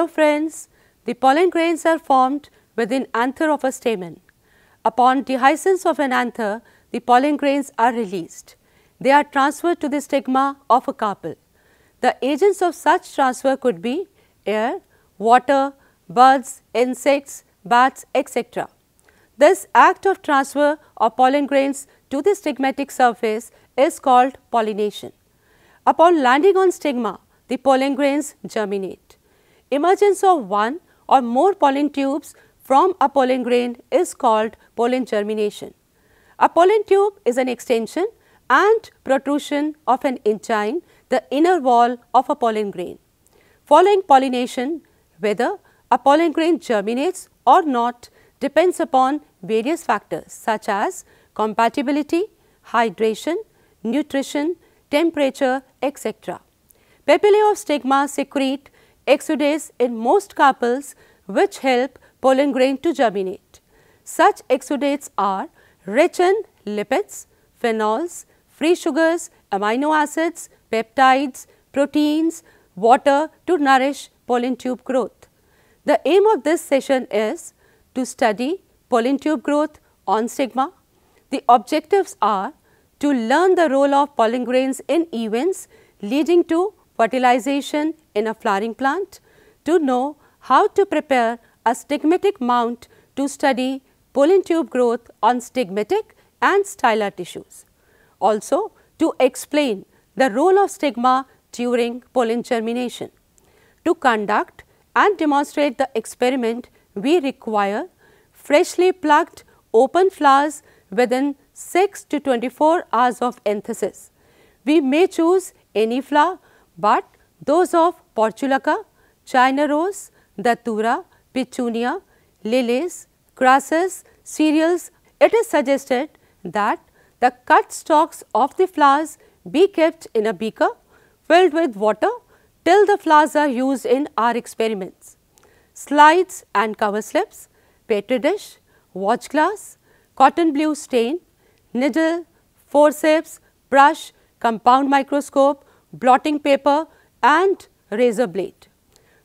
Hello friends, the pollen grains are formed within anther of a stamen. Upon dehiscence of an anther, the pollen grains are released. They are transferred to the stigma of a carpel. The agents of such transfer could be air, water, birds, insects, bats, etc. This act of transfer of pollen grains to the stigmatic surface is called pollination. Upon landing on stigma, the pollen grains germinate. Emergence of one or more pollen tubes from a pollen grain is called pollen germination. A pollen tube is an extension and protrusion of an intine, the inner wall of a pollen grain. Following pollination, whether a pollen grain germinates or not depends upon various factors such as compatibility, hydration, nutrition, temperature, etc. Papillae of stigma secrete exudates in most carpels which help pollen grain to germinate. Such exudates are rich in lipids, phenols, free sugars, amino acids, peptides, proteins, water to nourish pollen tube growth. The aim of this session is to study pollen tube growth on stigma. The objectives are to learn the role of pollen grains in events leading to fertilization in a flowering plant, to know how to prepare a stigmatic mount to study pollen tube growth on stigmatic and stylar tissues. Also to explain the role of stigma during pollen germination. To conduct and demonstrate the experiment, we require freshly plucked open flowers within 6 to 24 hours of anthesis. We may choose any flower, but those of Portulaca, China rose, Datura, Petunia, lilies, grasses, cereals, it is suggested that the cut stalks of the flowers be kept in a beaker filled with water till the flowers are used in our experiments. Slides and cover slips, petri dish, watch glass, cotton blue stain, needle, forceps, brush, compound microscope, blotting paper and razor blade.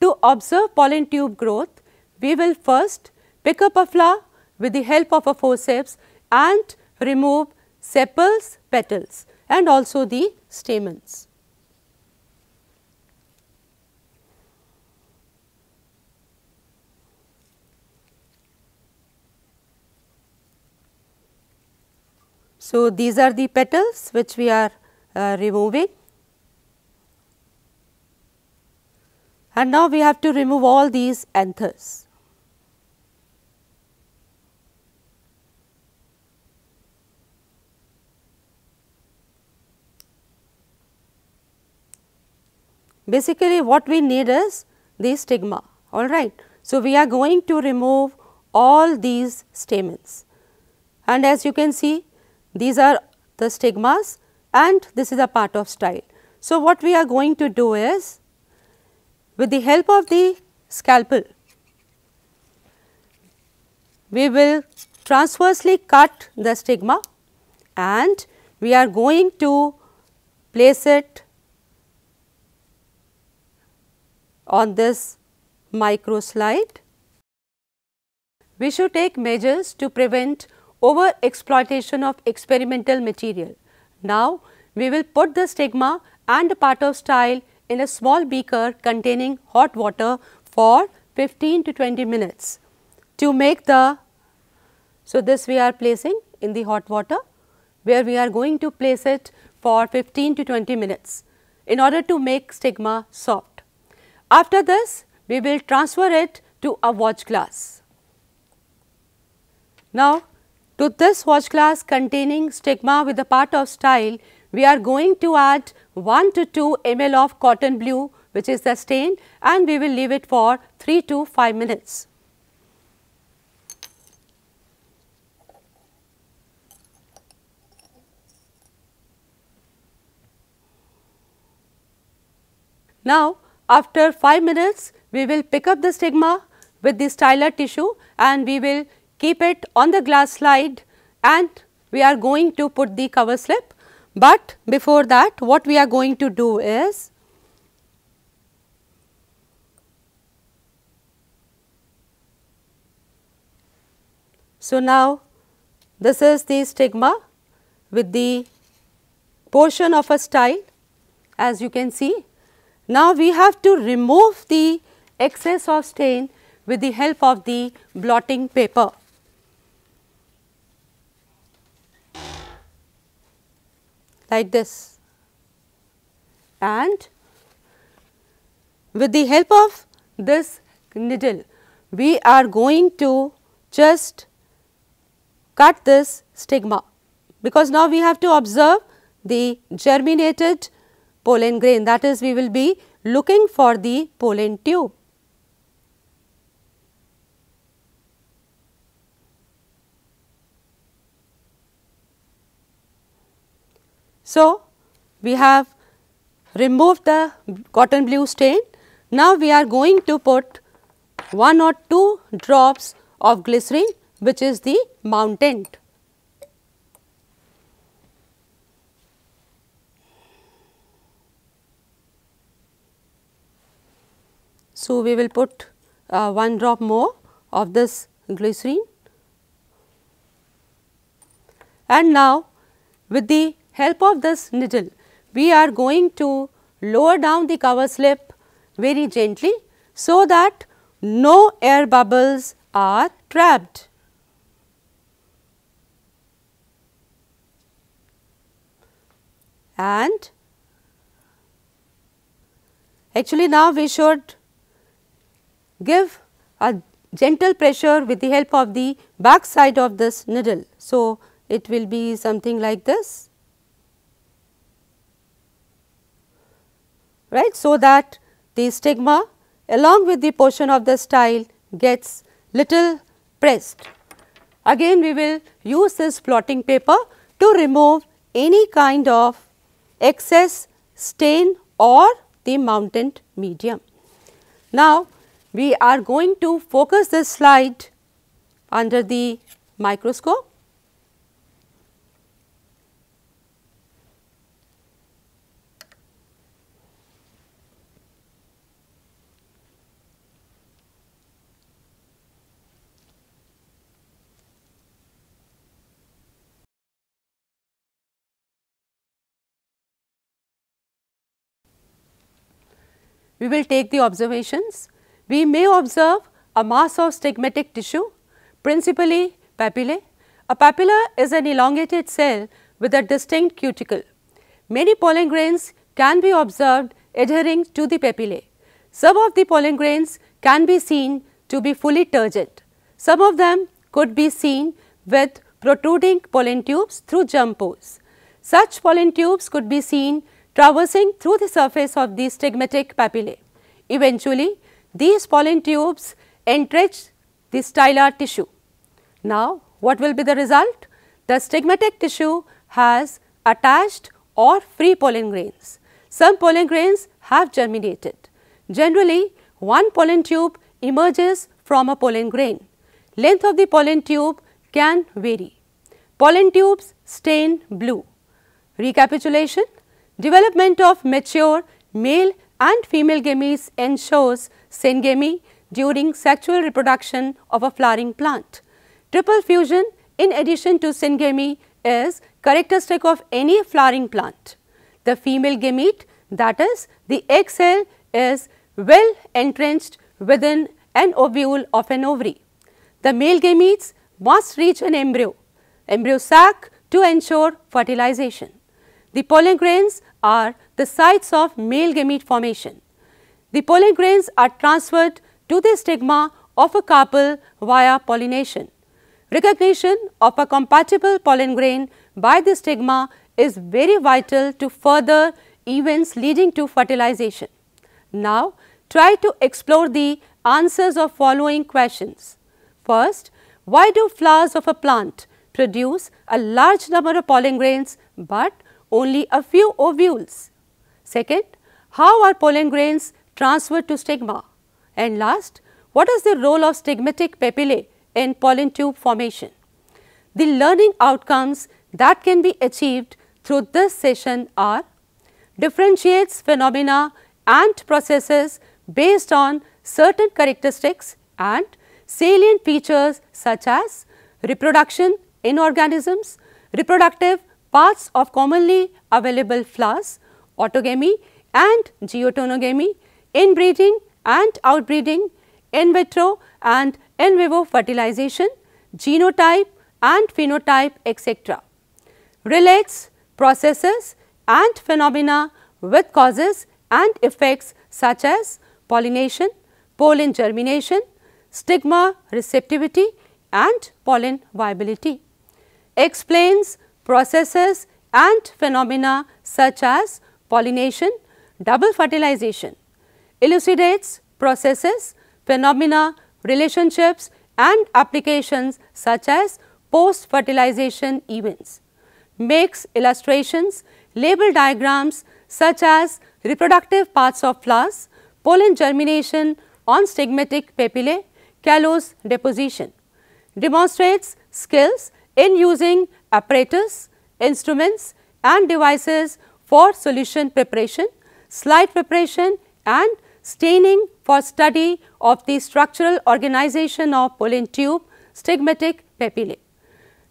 To observe pollen tube growth, we will first pick up a flower with the help of a forceps and remove sepals, petals and also the stamens. So, these are the petals which we are uh, removing and now we have to remove all these anthers. Basically what we need is the stigma alright. So, we are going to remove all these stamens and as you can see these are the stigmas and this is a part of style. So, what we are going to do is with the help of the scalpel, we will transversely cut the stigma and we are going to place it on this micro slide. We should take measures to prevent over exploitation of experimental material. Now, we will put the stigma and part of style in a small beaker containing hot water for 15 to 20 minutes to make the. So, this we are placing in the hot water where we are going to place it for 15 to 20 minutes in order to make stigma soft. After this, we will transfer it to a watch glass. Now, to this watch glass containing stigma with a part of style, we are going to add 1 to 2 ml of cotton blue which is the stain and we will leave it for 3 to 5 minutes. Now, after 5 minutes, we will pick up the stigma with the stylar tissue and we will keep it on the glass slide and we are going to put the cover slip. But before that what we are going to do is So, now this is the stigma with the portion of a style as you can see. Now, we have to remove the excess of stain with the help of the blotting paper. Like this. And with the help of this needle we are going to just cut this stigma. Because now we have to observe the germinated pollen grain. That is we will be looking for the pollen tube. So, we have removed the cotton blue stain. Now, we are going to put 1 or 2 drops of glycerine which is the mountant. So, we will put uh, 1 drop more of this glycerine and now with the help of this needle, we are going to lower down the cover slip very gently so that no air bubbles are trapped. And actually now we should give a gentle pressure with the help of the back side of this needle. So, it will be something like this. Right so that the stigma along with the portion of the style gets little pressed. Again we will use this blotting paper to remove any kind of excess stain or the mountant medium. Now, we are going to focus this slide under the microscope we will take the observations. We may observe a mass of stigmatic tissue, principally papillae. A papilla is an elongated cell with a distinct cuticle. Many pollen grains can be observed adhering to the papillae. Some of the pollen grains can be seen to be fully turgid. Some of them could be seen with protruding pollen tubes through germ pores. Such pollen tubes could be seen traversing through the surface of the stigmatic papillae. Eventually, these pollen tubes entrench the stylar tissue. Now, what will be the result? The stigmatic tissue has attached or free pollen grains. Some pollen grains have germinated. Generally, one pollen tube emerges from a pollen grain. Length of the pollen tube can vary. Pollen tubes stain blue. Recapitulation, Development of mature male and female gametes ensures syngamy during sexual reproduction of a flowering plant. Triple fusion in addition to syngamy is characteristic of any flowering plant. The female gamete that is the egg cell is well entrenched within an ovule of an ovary. The male gametes must reach an embryo, embryo sac to ensure fertilization. The pollen grains are the sites of male gamete formation. The pollen grains are transferred to the stigma of a carpel via pollination. Recognition of a compatible pollen grain by the stigma is very vital to further events leading to fertilization. Now, try to explore the answers of following questions. First, why do flowers of a plant produce a large number of pollen grains but only a few ovules. Second, how are pollen grains transferred to stigma? And last, what is the role of stigmatic papillae in pollen tube formation? The learning outcomes that can be achieved through this session are differentiates phenomena and processes based on certain characteristics and salient features such as reproduction in organisms, reproductive parts of commonly available flowers, autogamy and geitonogamy, inbreeding and outbreeding, in vitro and in vivo fertilization, genotype and phenotype etc. Relates processes and phenomena with causes and effects such as pollination, pollen germination, stigma receptivity and pollen viability. Explains processes and phenomena such as pollination, double fertilization. Elucidates processes, phenomena, relationships and applications such as post fertilization events. Makes illustrations, label diagrams such as reproductive parts of flowers, pollen germination on stigmatic papillae, callose deposition. Demonstrates skills in using apparatus, instruments and devices for solution preparation, slide preparation and staining for study of the structural organization of pollen tube stigmatic papillae.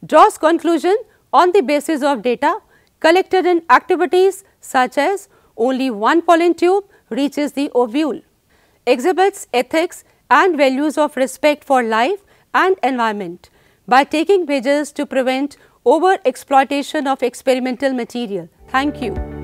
Draws conclusion on the basis of data collected in activities such as only one pollen tube reaches the ovule, exhibits ethics and values of respect for life and environment by taking measures to prevent over exploitation of experimental material. Thank you.